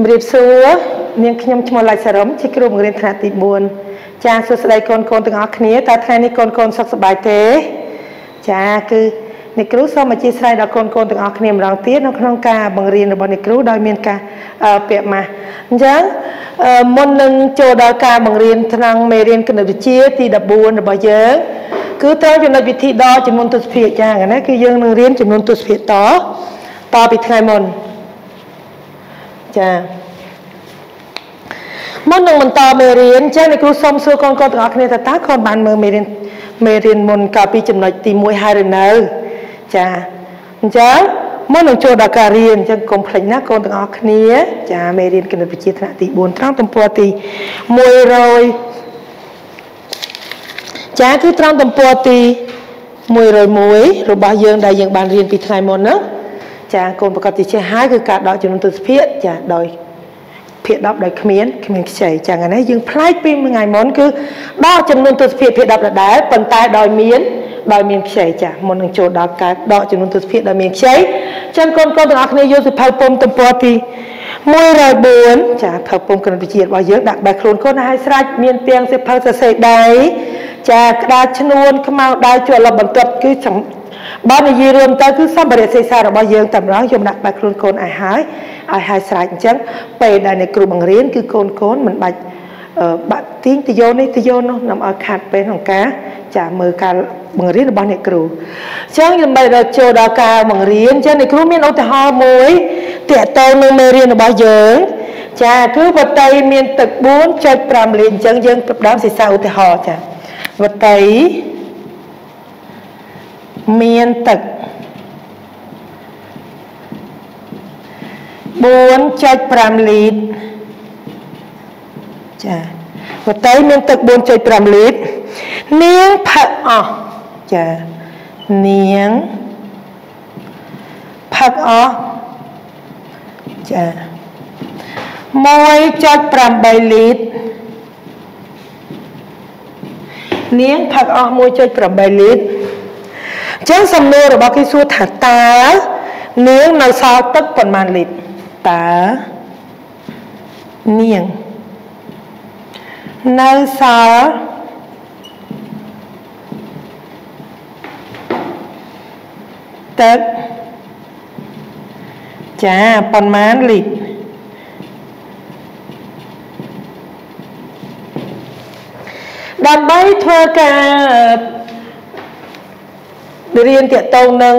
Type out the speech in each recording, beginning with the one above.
ជំរាបសួរនាងខ្ញុំឈ្មោះឡាច់សារមជាគ្រូបង្រៀនថ្នាក់ទី4ចាសួស្តីកូនកូនទាំងអស់គ្នាតើថ្ងៃនេះកូនកូនសុខសប្បាយទេ ចាគឺអ្នកគ្រូសូមអធិស្ឋានដល់កូនកូនទាំងអស់គ្នាម្ដងទៀតនៅក្នុងការបង្រៀនរបស់អ្នកគ្រូដោយមានការពាក្យម៉ាស់អញ្ចឹងមុននឹងចូលដល់ការបង្រៀនថ្នាក់មេរៀនគណិតវិទ្យាទី14របស់យើងគឺត្រូវចំណុចវិធីដកចំនួនទស្សភាគចាណាគឺយើងនឹងរៀនចំនួនទស្សភាគតតពីថ្ងៃមុន ចាមុននឹងបន្តមេរៀនចាអ្នកគ្រូសូមសួរកូនកូនទាំងអស់គ្នាថាតើកូនបានមើលមេរៀនមេរៀនមុនកាលពីចំណុចទី1ហើយឬនៅចាអញ្ចឹងមុននឹងចូលដល់ការរៀនអញ្ចឹងកុំភ្លេចណាកូនទាំងអស់គ្នា ចាមេរៀនគណិតវិទ្យាថ្នាក់ទី4ត្រង់ទំព័រទី100ចាគឺត្រង់ទំព័រទី101របស់យើងដែលយើងបានរៀនពីថ្ងៃមុនណា ចាកូនប្រកាសទីចេះហើយគឺការដកចំនួនទស្សភាគចាដោយភាគ10ដោយគ្មានគ្មានខ្ចីចឹងណាយើងផ្លែកពីថ្ងៃមុនគឺដកចំនួនទស្សភាគភាគ10ដដែលប៉ុន្តែដោយមានដោយមានខ្ចីចាមុននឹងចូលដល់ការដកចំនួនទស្សភាគដោយមានខ្ចីចឹងកូនកូនទាំងអស់គ្នាយកសិភៅពុំទំព័រទី104ចាភៅពុំគណិតវិទ្យារបស់យើងដាក់បែបខ្លួនកូនឲ្យស្រេចមានទាំងសិភៅសរសេរដៃចាក្តារឈ្នួនខ្មៅដៃជាប់លបន្ទាត់គឺ បើនិយាយរួមទៅគឺសម្ភារៈសិក្សារបស់យើងតែម្ដងខ្ញុំដាក់បែបខ្លួនកូនឲ្យហើយឲ្យហើយស្រេចអញ្ចឹងពេលដែលអ្នកគ្រូបង្រៀនគឺកូនកូនមិនបាច់បាក់ទីងទៅយកនេះទៅយកនោះនាំឲ្យខាត់ពេលក្នុងការចាមើលការបង្រៀនរបស់អ្នកគ្រូអញ្ចឹងដើម្បីដល់ចូលដល់ការបង្រៀនអញ្ចឹងអ្នកគ្រូមានឧទាហរណ៍មួយតកតទៅនឹងមេរៀនរបស់យើងចាគឺវតីមានទឹក4.5លីត្រអញ្ចឹងយើងផ្ដើមសិក្សាឧទាហរណ៍ចាវតី មានទឹក4.5លីត្រចាវតីមានទឹក4.5លីត្រនាងផឹកអស់ចានាងផឹកអស់ចា1.8លីត្រនាងផឹកអស់1.8លីត្រ ចឹងសំណួររបស់គេសួរថាតើនាងនៅសល់ទឹកប៉ុន្មានលីត្រតើនាងនៅសល់ទឹកចាប៉ុន្មានលីត្រដើម្បីធ្វើការ រៀនតាក់ទងនឹង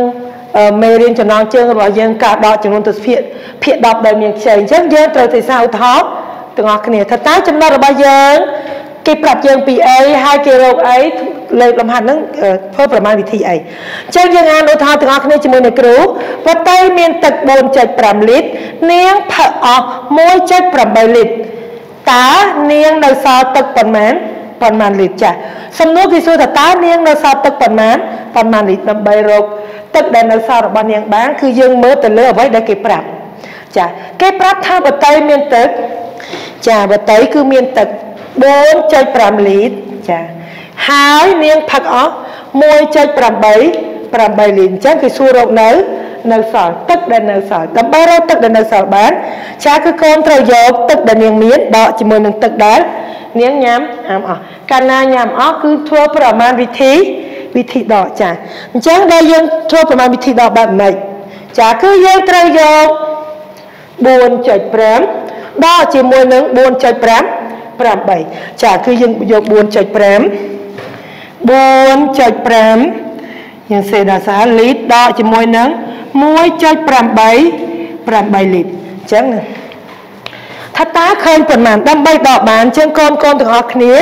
មេរៀនចំណងជើងរបស់យើងការដកចំនួនទស្សភាគភាគ10ដែលមានខ្ចីអញ្ចឹងយើងត្រូវទៅសាឧទាហរណ៍ទាំងអស់គ្នាថាតើចំណុចរបស់យើងគេប្រាប់យើងពីអីហើយគេរកអីលើកលំហាត់ហ្នឹងធ្វើប្រមាណវិធីអីអញ្ចឹងយើងអានឧទាហរណ៍ទាំងអស់គ្នាជាមួយនឹងគ្រូវត្តៃមានទឹក4.5លីត្រនាងផឹកអស់1.8លីត្រតើនាងនៅសល់ទឹកប៉ុន្មាន ប៉ុន្មានលីត្រចាសំណួរគេសួរថាតើនាងនៅសល់ទឹកប៉ុន្មានប៉ុន្មានលីត្រដើម្បីរកទឹកដែលនៅសល់របស់នាងបានគឺយើងមើលទៅលើអ្វីដែលគេប្រាប់ចាគេប្រាប់ថាបតីមានទឹកចាបតីគឺមានទឹក4.5លីត្រចាហើយនាងផឹកអស់1.8 8លីត្រអញ្ចឹងគេសួររកនៅនៅសល់ទឹកដែលនៅសល់ដើម្បីរកទឹកដែលនៅសល់បានចាគឺកូនត្រូវយកទឹកដែលនាងមានដកជាមួយនឹងទឹកដែល នាងញ៉ាំអាមអស់កាលណាញ៉ាំអស់គឺធ្វើប្រមាណវិធីវិធីដកចាអញ្ចឹងដែលយើងធ្វើប្រមាណវិធីដកបែបម៉េចចាគឺយើងត្រូវយក4.5ដកជាមួយនឹង4.5 8ចាគឺយើងយក4.5 4.5យើងសេដល់សារលីត្រដកជាមួយនឹង1.8 8លីត្រអញ្ចឹងណា ថាតើឃើញប៉ុន្មានដើម្បីដកបានជាងកូនកូនទាំងអស់គ្នា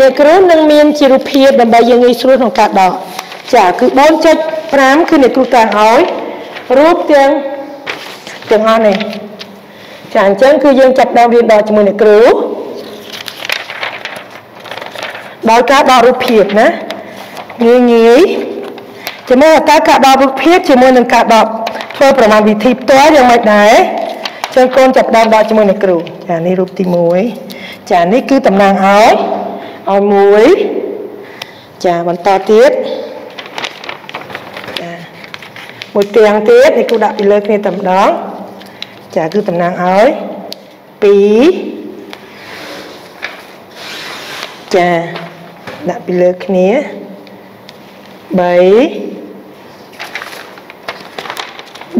អ្នកគ្រូនឹងមានជារូបភាពដើម្បីយើងងាយស្រួលក្នុងការដកចាគឺ4.5គឺអ្នកគ្រូតាំងឲ្យរូបទាំងទាំងអស់នេះចាអញ្ចឹងគឺយើងចាប់ដើមរៀនដកជាមួយអ្នកគ្រូដោយការដករូបភាពណាងាយងាយជាមួយតើការដករូបភាពជាមួយនឹងការដកធ្វើប្រមាណវិធីផ្ទាល់យ៉ាងម៉េចដែរ ចឹងកូនចាប់ដើមដកជាមួយនឹងគ្រូចានេះរូបទី1ចានេះគឺតំណាងឲ្យឲ្យ1ចាបន្តទៀតចាមួយទាំងទៀតនេះគ្រូដាក់ពីលើគ្នាតែម្ដងចាគឺតំណាងឲ្យចាដាក់ពីលើគ្នា3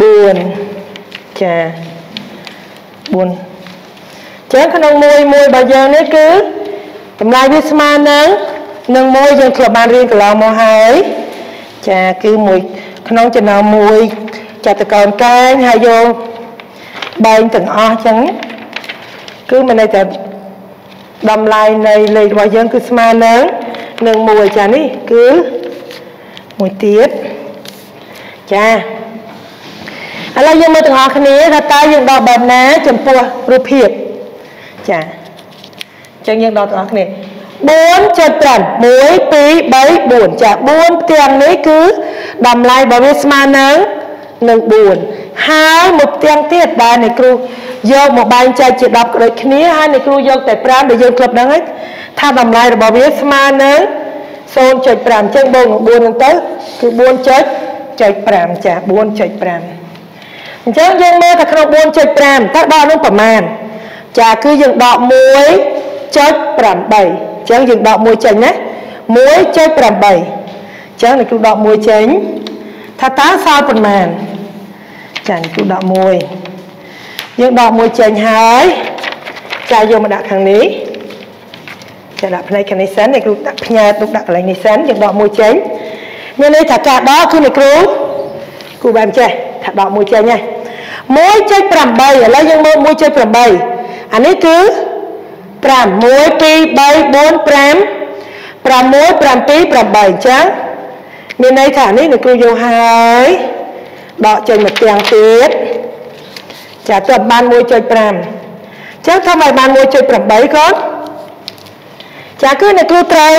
4ចា 4ចឹងក្នុងមួយមួយរបស់យើងនេះគឺតម្លៃវាស្មើនឹងនឹងមួយយើងធ្លាប់បានរៀនកន្លងមកហើយចាគឺមួយក្នុងចំណោមមួយចតុកោណកែងហើយយកបែងទាំងអស់ចឹងគឺមិនន័យថាតម្លៃនៃលេខរបស់យើងគឺស្មើនឹងនឹងមួយចានេះគឺមួយទៀតចា ឥឡូវយើងមើលទាំងអស់គ្នាថាតើយើងដកបែបណា ចំពោះរូបភាពចាអញ្ចឹងយើងដកទាំងអស់គ្នា4 7 5 1 2 3 4ចា4ផ្ទាំងនេះគឺតម្លៃរបស់វាស្មើនឹងនឹង4ហើយមួយផ្ទាំងទៀតដែលអ្នកគ្រូយកមកបែងចែកជា10ដូចគ្នាហើយអ្នកគ្រូយកតែ5ដែលយើងគ្លឹបហ្នឹងឯងថាតម្លៃរបស់វាស្មើនឹង0.5អញ្ចឹងបូកនឹង4ហ្នឹងទៅគឺ4.5ចា4.5 អញ្ចឹងយើងមើលតែក្នុង4.5តើដកនឹងប្រមាណចាគឺយើងដក1.8អញ្ចឹងយើងដក1ចេញណា1.8អញ្ចឹងនេះគ្រូដក1ចេញថាតើសល់ប៉ុន្មានចានេះគ្រូដក1យើងដក1ចេញហើយចាយកមកដាក់ខាងនេះចាដាក់ផ្នែកខាងនេះសិននេះគ្រូដាក់ផ្ញើទុកដាក់កន្លែងនេះសិនយើងដក1ចេញមានន័យថាការដកគឺនេះគ្រូគ្រូបែបចេះ ថាដក1ចេញហ្នឹង1.8ឥឡូវយើងមើល1.8អានេះគឺ5 1 2 3 4 5 6 7 8អញ្ចឹងមានន័យថានេះលោកគ្រូយកហើយដកចេញមកទាំងទៀតចាទៅបាន1.5អញ្ចឹងធ្វើឲ្យបាន1.8កូនចាគឺអ្នកគ្រូត្រូវ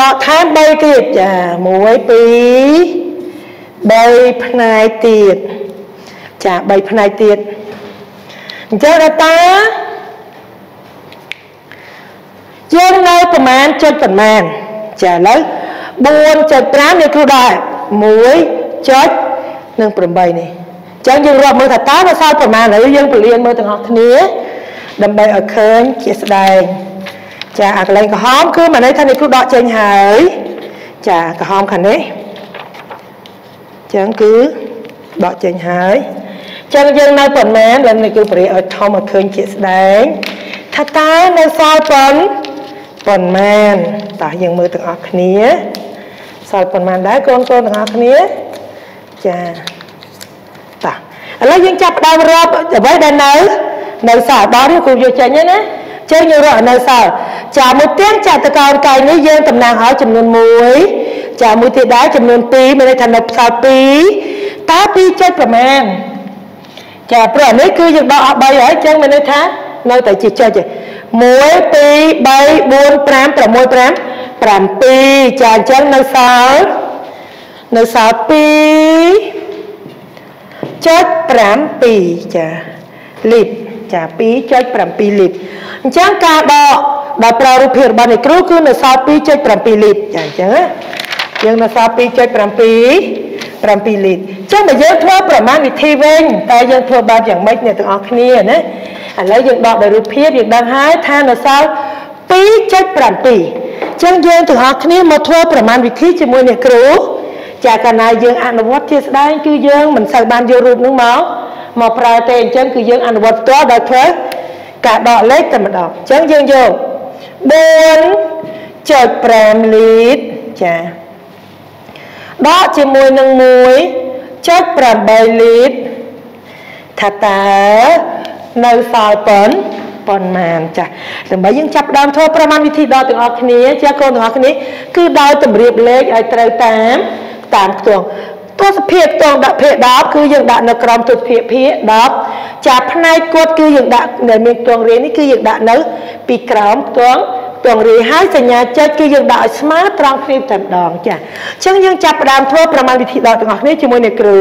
ដកថែម3ទៀតចា1 2 3ផ្នែកទៀតចា3ផ្នែកទៀតអញ្ចឹងតាយើងនៅប្រមាណចុចប្រមាណចាឥឡូវ4.5នេះគ្រូដែរ1ចុចនិង8នេះអញ្ចឹងយើងរាប់មើលថាតើវាសល់ប្រមាណហើយយើងពលានមើលទាំងអស់គ្នា ដើម្បីឲ្យឃើញជាស្ដែងចាអាកន្លែងក្រហមគឺមកន័យថានេះគ្រូដកចេញហើយចាក្រហមខាងនេះអញ្ចឹងគឺដកចេញហើយអញ្ចឹងយើងនៅប៉ុន្មានឡើងនេះគឺបរិយាឲ្យធំឲ្យឃើញជាស្ដែងថាតើនៅសល់ប៉ុណ្ណប៉ុន្មានតោះយើងមើលទាំងអស់គ្នាសល់ប៉ុន្មានដែរកូនកូនទាំងអស់គ្នាចាតោះឥឡូវយើងចាប់ផ្ដើមរាប់អ្វីដែលនៅនៅសល់ដល់នេះគ្រូយកចេញណាចេញយើងរកនៅសល់ចាមួយទៀតចតកោណកែងនេះយើងតំណាងឲ្យចំនួន1 ចាមួយទៀតដែរចំនួន2មានន័យថានៅសល់2តើ2ចុចប្រមាណចាព្រោះនេះគឺយើងដកអស់3ហើយអញ្ចឹងមានន័យថានៅតែជាចុចទេ1 2 3 4 5 6 5 7ចាអញ្ចឹងនៅសល់នៅសល់2ចុច7ចាលីត្រចា2.7លីត្រអញ្ចឹងការដកដល់ប្រើរូបភាពរបស់អ្នកគ្រូគឺនៅសល់2.7លីត្រចាអញ្ចឹង យើងនៅសល់2.7 7លីត្រអញ្ចឹងបើយើងធ្វើប្រមាណវិធីវិញតែយើងធ្វើបែបយ៉ាងម៉េចអ្នកទាំងអស់គ្នាណាឥឡូវយើងដកដោយរូបភាពយើងដឹងហើយថានៅសល់2.7អញ្ចឹងយើងទាំងអស់គ្នាមកធ្វើប្រមាណវិធីជាមួយអ្នកគ្រូចាកាលណាយើងអនុវត្តជាស្ដែងគឺយើងមិនសូវបានយករូបនឹងមកមកប្រើទេអញ្ចឹងគឺយើងអនុវត្តផ្ទាល់ដោយធ្វើការដកលេខតែម្ដងអញ្ចឹងយើងយក4.5លីត្រចា ដកជាមួយនឹង1.8លីត្រថាតើនៅសល់ប៉ុនប៉ុន្មានចាស់ដើម្បីយើងចាប់ដើមធ្វើប្រមាណវិធីដល់ទាំងអស់គ្នាចាកូនទាំងអស់គ្នាគឺដោយតម្រៀបលេខឲ្យត្រូវតាមតាមខ្ទង់ទស្សភាពខ្ទង់ដាក់ភាគ10គឺយើងដាក់នៅក្រោមទស្សភាពភាគ10ចាផ្នែកគាត់គឺយើងដាក់នៅមានខ្ទង់រៀននេះគឺយើងដាក់នៅពីក្រោមខ្ទង់ ទងរីហើយសញ្ញាចុចគឺយើងដាក់ឲ្យស្មើត្រង់គ្នាតែម្ដងចាអញ្ចឹងយើងចាប់ផ្ដើមធ្វើប្រមាណវិធីដកទាំងអស់គ្នាជាមួយអ្នកគ្រូ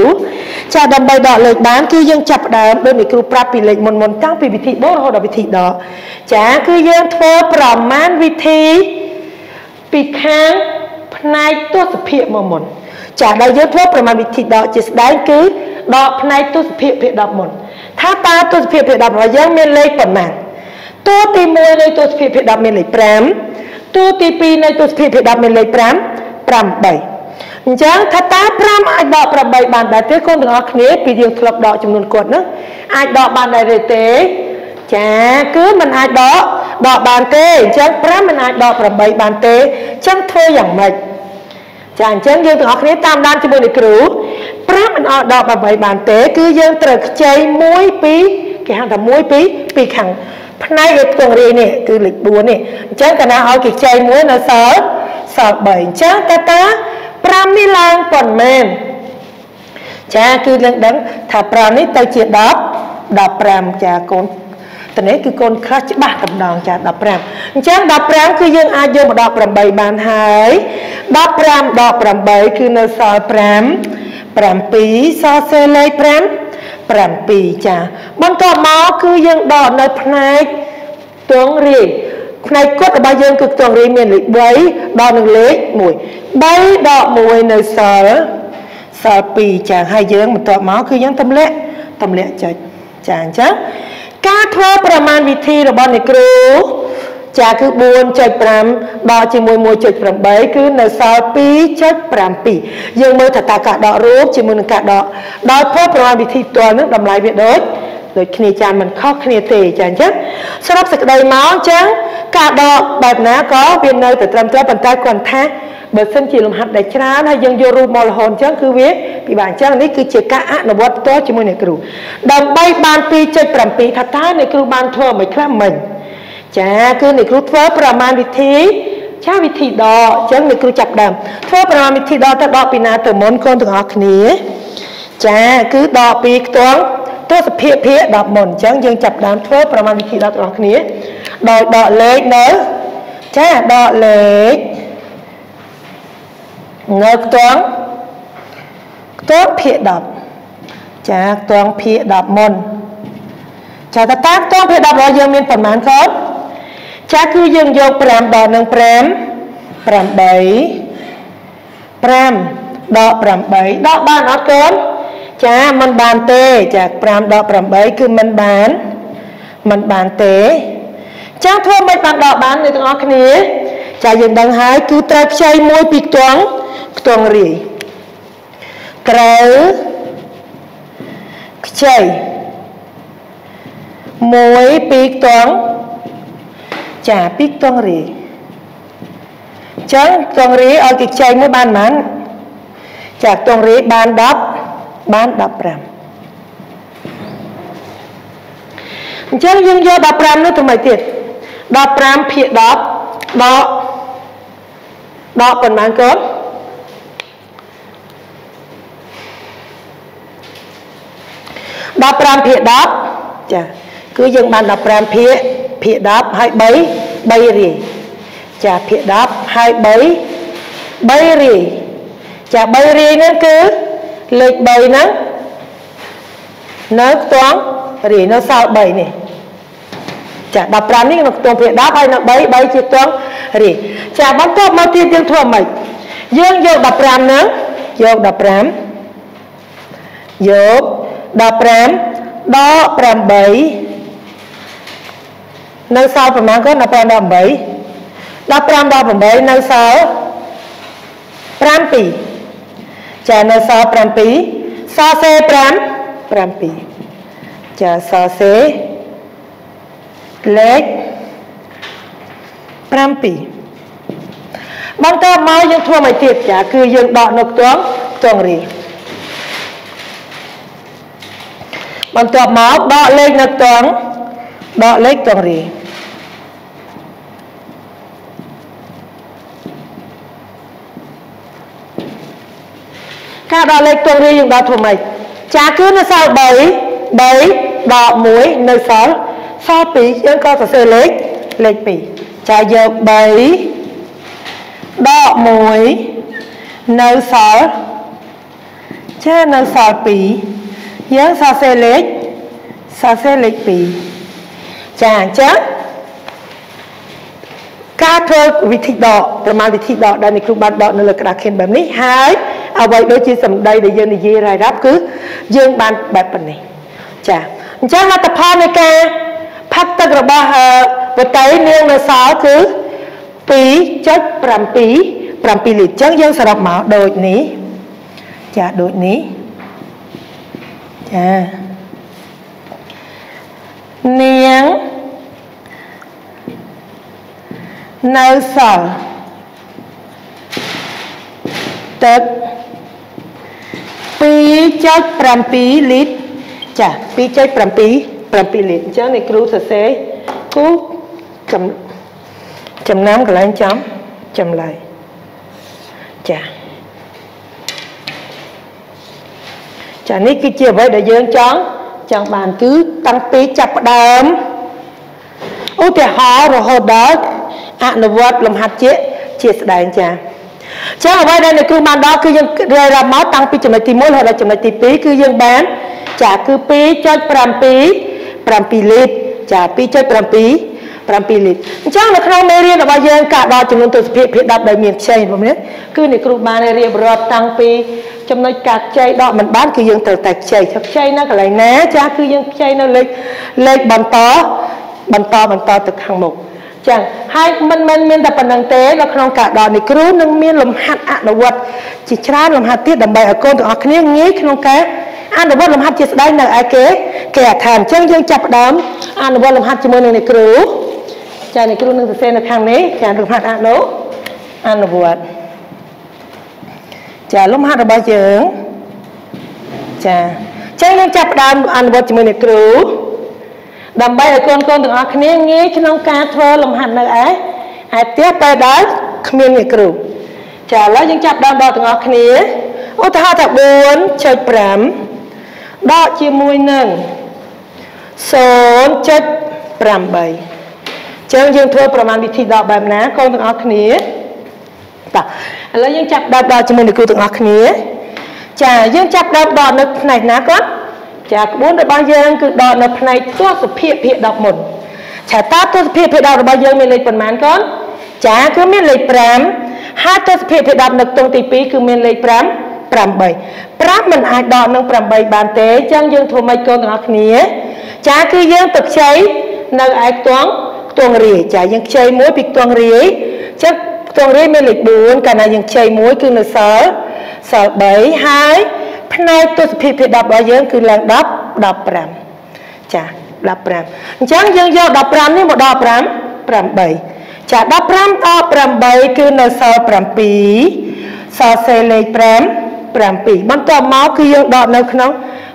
ចាដើម្បីដកលេខបានគឺយើងចាប់ផ្ដើមដោយអ្នកគ្រូប្រាប់ពីលេខមុនមុនតាំងពីវិធីបូករហូតដល់វិធីដកចាគឺយើងធ្វើប្រមាណវិធីពីខាងផ្នែកទស្សភាពមកមុនចាដែលយើងធ្វើប្រមាណវិធីដកជាស្ដែងគឺដកផ្នែកទស្សភាពភាគ10មុនថាថាតើទស្សភាពភាគ10របស់យើងមានលេខប៉ុន្មាន តួទី1នៃទស្សភាពភាគ10មានលេខ5តួទី2នៃទស្សភាពភាគ10មានលេខ5 8អញ្ចឹងថាតើ5អាចដក8បានដែរទេកូនទាំងអស់គ្នាពីយើងធ្លាប់ដកចំនួនគាត់នោះអាចដកបានដែរទេចាគឺมันអាចដកដកបានទេអញ្ចឹង5มันអាចដក8បានទេអញ្ចឹងធ្វើយ៉ាងម៉េចចាអញ្ចឹងយើងទាំងអស់គ្នាតាមដានជាមួយនឹងគ្រូ5មិនអត់ដក8បានទេ គឺយើងត្រូវខ្ចី1 2គេហៅថា1 2ពីខាង ផ្នែកនៃខ្ទង់រាយនេះគឺលេខ4នេះអញ្ចឹងកាលណាឲ្យគេខ្ចី1នៅសល់សល់3អញ្ចឹងតើតា5នេះឡើងប៉ុន្មានចាគឺយើងដឹងថា5នេះទៅជា10 15ចាកូនតនេះគឺកូនខ្លះច្បាស់តម្ដងចា15អញ្ចឹង15គឺយើងអាចយកមកដក8បានហើយ15ដក8គឺនៅសល់5 7សល់សេលេខ5 7ចាបន្ទាប់មកគឺយើងដកនៅផ្នែកទងរាយផ្នែកគុតរបស់យើងគឺខ្ទង់រាយមានលេខ3ដល់នឹងលេខ1 3ដក1នៅសល់សល់2ចាហើយយើងបន្ទាប់មកគឺយើងទម្លាក់ទម្លាក់ចុចចាអញ្ចឹងការធ្វើប្រមាណវិធីរបស់អ្នកគ្រូចាគឺ4.5 ដកជាមួយ1.8គឺនៅសល់2.7យើងមើលថាតើការដករូបជាមួយនឹងការដកដោយធ្វើប្រមាណវិធីផ្ទាល់នឹងតម្លៃវាដូចដូចគ្នាចានមិនខុសគ្នាទេចាអញ្ចឹងស្របសេចក្តីមកអញ្ចឹងការដកបែបណាក៏វានៅតែត្រឹមត្រូវប៉ុន្តែគាត់ថាបើសិនជាលំហាត់ដែលច្រើនហើយយើងយករូបមករហូតអញ្ចឹងគឺវាពិបាកអញ្ចឹងនេះគឺជាការអនុវត្តផ្ទាល់ជាមួយអ្នកគ្រូដើម្បីបាន2.7ថាតើអ្នកគ្រូបានធ្វើមិនខ្លះមិញចាគឺអ្នកគ្រូធ្វើប្រមាណវិធី ចាវិធីដកអញ្ចឹងអ្នកគ្រូចាប់ដើមធ្វើប្រមាណវិធីដកទៅដកពីណាទៅមុនកូនទាំងអស់គ្នាចាគឺដកពីខ្ទង់ទស្សភាគភាគ10មុនអញ្ចឹងយើងចាប់ដើមធ្វើប្រមាណវិធីដកទាំងអស់គ្នាដោយដកលេខនៅចាដកលេខនៅខ្ទង់ខ្ទង់ភាគ10ចាខ្ទង់ភាគ10មុនចាតើតាខ្ទង់ភាគ10របស់យើងមានប៉ុន្មានកូន ចាគឺយើងយក5ដល់នឹង5 8 5ដក8ដកបានអត់កូនចាมันបានទេចា5ដក8គឺมันបានมันបានទេចាធ្វើមិនបានដកបានអ្នកទាំងអស់គ្នាចាយើងដឹងហើយគឺត្រូវខ្ចីមួយពីខ្ទង់ខ្ទង់រាយត្រូវខ្ចីមួយពីខ្ទង់ ចាពីខ្ទង់រាយចឹងខ្ទង់រាយឲ្យគេខ្ចីមួយបានប៉ុន្មានចាខ្ទង់រាយបាន10បាន15អញ្ចឹងយើងយក15នោះទៅមកទៀត15ភាគ10ដកដកប៉ុន្មានកូន15ភាគ10ចាគឺយើងបាន15ភាគភាគ10ហើយ3 3រាយចាភាគ10ហើយ3 3រាយចា3រាយហ្នឹងគឺលេខ3ហ្នឹងនៅខ្ទង់រាយនៅសល់3នេះចា15នេះនៅខ្ទង់ភាគ10ហើយនៅ3 3ជាខ្ទង់រាយចាបន្ទាប់មកទៀតយើងធ្វើម៉េចយើងយក15ហ្នឹងយក15យក15ដក8 នៅសល់ប្រមាណគាត់15ដល់8 15ដល់8នៅសល់7ចានៅសល់7សល់សេ5 7ចាសល់សេលេខ7បន្តមកយើងធ្វើមកទៀតចាគឺយើងដកនៅខ្ទង់ខ្ទង់រីបន្ទាប់មកដកលេខនៅខ្ទង់ដកលេខខ្ទង់រី ការដកលេខទងរាយយើងដកធ្វើម៉េចចាគឺនៅសល់3 3ដក1នៅសល់សល់2យើងក៏សរសេរលេខលេខ2ចាយក3ដក1នៅសល់ចានៅសល់2យើងសរសេរលេខសរសេរលេខ2ចាអញ្ចឹងការធ្វើវិធីដកប្រមាណវិធីដកដែលអ្នកគ្រូបានដកនៅលើក្តារខៀនបែបនេះហើយ អ្វីដូចជាសម្ដីដែលយើងនិយាយរ៉ាយរាប់គឺយើងបានបែបប៉ុណ្នេះចាអអញ្ចឹងលទ្ធផលនៃការផឹកទឹករបស់វតីនាងនៅសល់គឺ2.7 7លីត្រអញ្ចឹងយើងសរុបមកដូចនេះចាដូចនេះចានាងនៅសល់ទឹក2.7 លីត្រចា2.7 7លីត្រអញ្ចឹងនេះគ្រូសរសេរគូចំចំណាំកន្លែងចំចម្លើយចាចានេះគឺជាអ្វីដែលយើងចង់ចង់បានគឺតាំងពីចាប់ផ្ដើមឧទាហរណ៍រហូតដល់អនុវត្តលំហាត់ជាជាស្ដែងចា ចឹងអ្វីដែលអ្នកគ្រូបានដល់គឺយើងរៀបរាប់មកតាំងពីចំណុចទី1រហូតដល់ចំណុចទី2គឺយើងបានចាគឺ2.7 7លីត្រចា2.7 7លីត្រអញ្ចឹងនៅក្នុងមេរៀនរបស់យើងការដល់ចំនួនទស្សនវិជ្ជា10ដែលមានខ្ចីបងប្អូនគឺអ្នកគ្រូបានរៀបរាប់តាំងពីចំណុចការខ្ចីដកមិនបានគឺយើងត្រូវតែខ្ចីថាខ្ចីនៅកន្លែងណាចាគឺយើងខ្ចីនៅលេខលេខបន្តបន្តបន្តទៅខាងមុខ ចឹងហើយមិនមែនមានតែប៉ុណ្្នឹងទេនៅក្នុងការដកនេះគ្រូនឹងមានលំហាត់អនុវត្តជាច្រើនលំហាត់ទៀតដើម្បីឲ្យកូនទាំងអស់គ្នាងាយក្នុងការអនុវត្តលំហាត់ជាស្ដែងនៅឯគេគេអដ្ឋានអញ្ចឹងយើងចាប់ផ្ដើមអនុវត្តលំហាត់ជាមួយនឹងអ្នកគ្រូចាអ្នកគ្រូនឹងសរសេរនៅខាងនេះចាលំហាត់អនុអនុវត្តចាលំហាត់របស់យើងចាអញ្ចឹងយើងចាប់ផ្ដើមអនុវត្តជាមួយអ្នកគ្រូ ដើម្បីឲ្យកូនកូនទាំងអស់គ្នាងាយក្នុងការធ្វើលំហាត់នៅឯឯផ្ទះពេលដែលគ្មានអ្នកគ្រូចាឥឡូវយើងចាប់ដើមដល់ទាំងអស់គ្នាឧទាហរណ៍ថា4.5ដកជាមួយនឹង0.8ចឹងយើងធ្វើប្រមាណវិធីដកបែបណាកូនទាំងអស់គ្នាតោះឥឡូវយើងចាប់ដើមដកជាមួយនឹងគ្រូទាំងអស់គ្នា ចាយើងចាប់ដើមដកនៅផ្នែកណាគាត់ ចាក្បួនរបស់យើងគឺដកនៅផ្នែកទស្សភាគភាគ10មុនចាតើទស្សភាគភាគ10របស់យើងមានលេខប៉ុន្មានកូនចាគឺមានលេខ5ហើយទស្សភាគភាគ10នៅខ្ទង់ទី2គឺមានលេខ5 8 5មិនអាចដកនឹង8បានទេអញ្ចឹងយើងធ្វើម៉េចកូនទាំងអស់គ្នាចាគឺយើងទៅខ្ចីនៅឯខ្ទង់ខ្ទង់រាយចាយើងខ្ចីមួយពីខ្ទង់រាយចឹងខ្ទង់រាយមានលេខ4កាលណាយើងខ្ចីមួយគឺនៅសល់សល់3ហើយ ផ្នែកទស្សភាគភាគ10របស់យើងគឺឡើង10 15ចា15អញ្ចឹងយើងយក15នេះមកដល់5 8ចា15ដល់8គឺនៅសល់7សល់សេលេខ5 7បន្ទាប់មកគឺយើងដកនៅក្នុង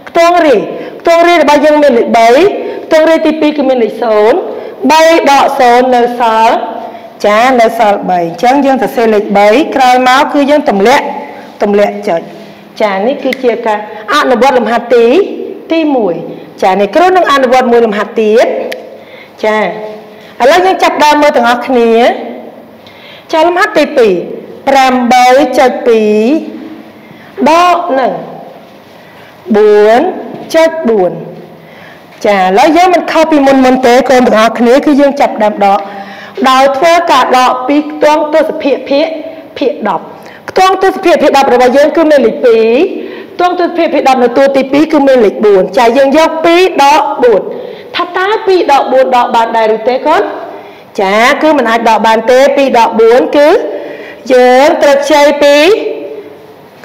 ខ្ទង់រាយខ្ទង់រាយរបស់យើងមានលេខ3ខ្ទង់រាយទី2គឺមានលេខ0 3ដក0នៅសល់ចានៅសល់3អញ្ចឹងយើងសរសេរលេខ3ក្រោយមកគឺយើងទម្លាក់ទម្លាក់ចុច ចានេះគឺជាការអនុវត្តលំហាត់ទីទី1ចានេះគ្រូនឹងអនុវត្តមួយលំហាត់ទៀតចាឥឡូវយើងចាប់ដើមមើលទាំងអស់គ្នា ចាលំហាត់ទី2 8.2ដកនឹង4.4ចាឥឡូវយើងមិនខុសពីមុនមុនទេកូនទាំងអស់គ្នាគឺយើងចាប់ដើមដកដោយធ្វើការដកពីខ្ទង់ទស្សភាគភាគភាគ10ខ្ទង់ទស្សភាគភាគ10របស់យើងគឺមានលេខ2ខ្ទង់ទស្សភាគភាគ10នៅតួទី2គឺមានលេខ4ចាយើងយក2ដក4ថាតើ2ដក4ដកបានដែរឬទេកូនចាគឺមិនអាចដកបានទេ2ដក4គឺយើងត្រូវខ្ចីពី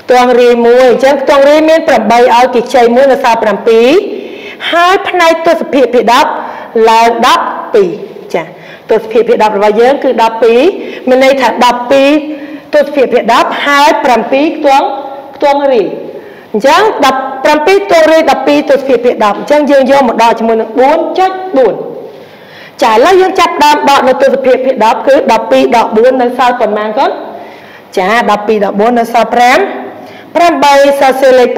ខ្ទង់រាយ1អញ្ចឹងខ្ទង់រាយមាន8ឲ្យគេខ្ចី1នៅសល់7ហើយផ្នែកទស្សភាគភាគ10ឡើង12ចាទស្សភាគភាគ10របស់យើងគឺ12មានន័យថា12 ទស្សភាគភាគ10ហើយ7ខ្ទង់ខ្ទង់រីអញ្ចឹង17ទង់រី12ទស្សភាគភាគ10អញ្ចឹងយើងយកមកដកជាមួយនឹង4.4ចាឥឡូវយើងចាប់ដើមដកនៅទស្សភាគភាគ10គឺ12ដក4នៅសល់ប៉ុន្មានកូនចា12ដក4នៅសល់5 8សរសេរលេខ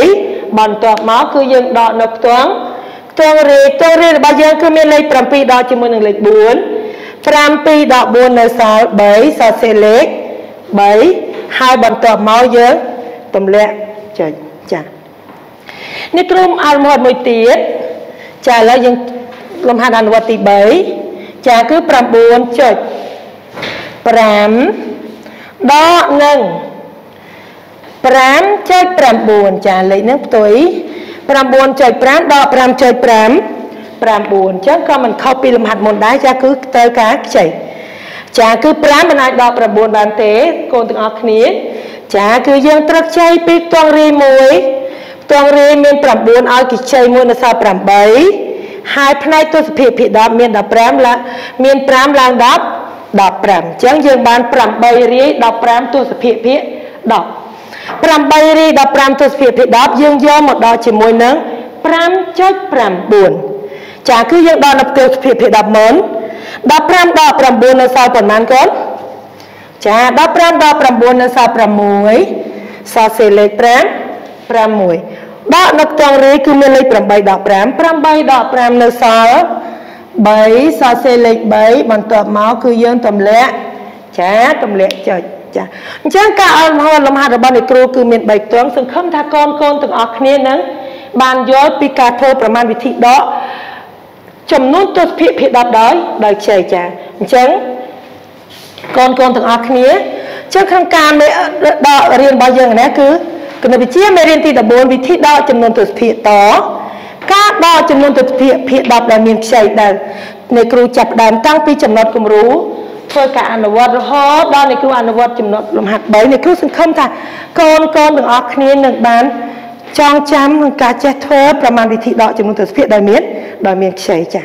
8បន្ទាប់មកគឺយើងដកនៅខ្ទង់ខ្ទង់រាយខ្ទង់រាយរបស់យើងគឺមានលេខ7ដកជាមួយនឹងលេខ4 7ដក4នៅសល់3សរសេរលេខ 3ហើយបន្ទាប់មកយើងទម្លាក់ចុចចានេះក្រុមអនុវត្តមួយទៀតចាឥឡូវយើងលំហាត់អនុវត្តទី3ចាគឺ9ចុច5ដកនឹង5.9ចាលេខហ្នឹងផ្ទុយ9.5ដក5.5 9អញ្ចឹងក៏មិនខុសពីលំហាត់មុនដែរចាគឺត្រូវការខ្ចី ចាគឺ5មិនអាចដក9បានទេកូនទាំងអស់គ្នា ចាគឺយើងត្រូវខ្ចីពីផ្ទាំងរាយ1ផ្ទាំងរាយមាន9ឲ្យខ្ចី1នៅសល់8ហើយផ្នែកទស្សភាគភាគ10មាន15ឡើងមាន5ឡើង10 15អញ្ចឹងយើងបាន8រាយ15ទស្សភាគភាគ10 8រាយ15ទស្សភាគភាគ10យើងយកមកដល់ជាមួយនឹង5.9ចាគឺយើងដល់នៅផ្ទៃភាពភាគ10ម៉ឺន 15ដល់9នៅសល់ប៉ុន្មានកូនចា15ដល់9នៅសល់6សល់សេលេខ5 6ដកនៅខ្ទង់រាយគឺមានលេខ8ដល់5 8ដល់5នៅសល់3សល់សេលេខ3បន្ទាប់មកគឺយើងទម្លាក់ចាទម្លាក់ចុចចាអញ្ចឹងការអមហលំហាត់របស់អ្នកគ្រូគឺមាន3ខ្ទង់សង្ឃឹមថាកូនកូនទាំងអស់គ្នានឹងបានយល់ពីការធ្វើប្រមាណវិធីដក ចំនួនទស្សភាគភាគ10ដោយដោយខ្ចីចាអញ្ចឹងកូនកូនទាំងអស់គ្នាចឹងក្នុងការមេដករៀនរបស់យើងណាគឺគណិតវិទ្យាមេរៀនទី14វិធីដកចំនួនទស្សភាគតការដកចំនួនទស្សភាគភាគ10ដែលមានខ្ចីដែលនៃគ្រូចាប់ដើមតាំងពីចំណត់គំរូធ្វើការអនុវត្តរហូតដល់នៃគ្រូអនុវត្តចំណត់លំហាត់3នៃគ្រូសង្ឃឹមថាកូនកូនទាំងអស់គ្នានឹងបាន ចងចាំនឹងការចេះធ្វើប្រមាណវិធីដកចំនួនទស្សភាគដែលមានដោយមានខ្ចីចា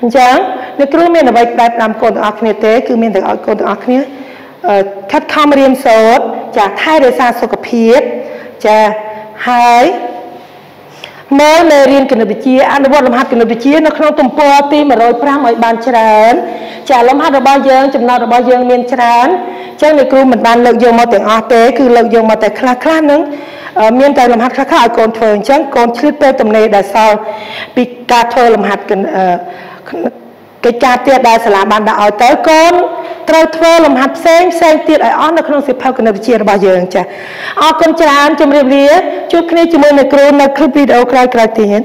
អញ្ចឹងអ្នកគ្រូមានអ្វីបែប5កូនទាំងអស់គ្នាទេគឺមានតែឲ្យកូនទាំងអស់គ្នាខិតខំរៀនសូត្រចាថែរក្សាសុខភាពចាហើយមើលនៅរៀនគណិតវិទ្យាអនុវត្តលំហាត់គណិតវិទ្យានៅក្នុងទំព័រទី105ឲ្យបានច្រើនចាលំហាត់របស់យើងចំណោទរបស់យើងមានច្រើនអញ្ចឹងអ្នកគ្រូមិនបានលើកយកមកទាំងអស់ទេគឺលើកយកមកតែខ្លះខ្លះនឹង មានតែលំហាត់ខ្លះៗឲ្យកូនធ្វើអញ្ចឹងកូនឆ្លៀតពេលទំនេរដែលសល់ពីការធ្វើលំហាត់កិច្ចការទៀតដែលសាលាបានដាក់ឲ្យទៅកូនត្រូវធ្វើលំហាត់ផ្សេងផ្សេងទៀតឲ្យអស់នៅក្នុងសិភៅគណិតវិទ្យារបស់យើងចា៎អរគុណច្រើនជម្រាបលាជួបគ្នាជាមួយនឹងគ្រូនៅគ្លីបវីដេអូក្រោយៗទៀត